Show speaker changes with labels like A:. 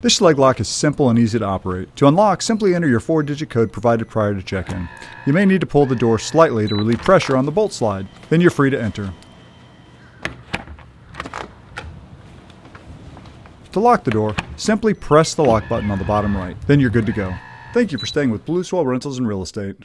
A: This Schlage lock is simple and easy to operate. To unlock, simply enter your four-digit code provided prior to check-in. You may need to pull the door slightly to relieve pressure on the bolt slide. Then you're free to enter. To lock the door, simply press the lock button on the bottom right. Then you're good to go. Thank you for staying with Blue Swell Rentals and Real Estate.